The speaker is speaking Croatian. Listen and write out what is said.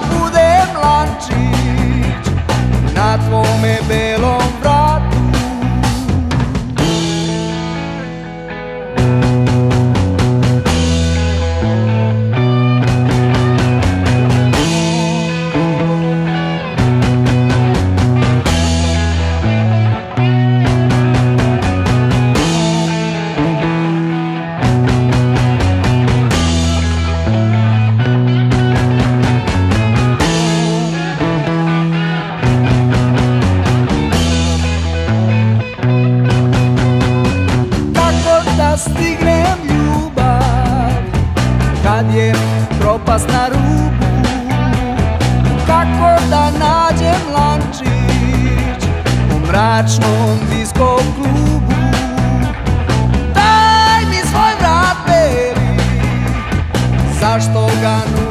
budem lančić na tvome bebu mračnom disco klubu. Daj mi svoj vrat beli Zašto ga nudiš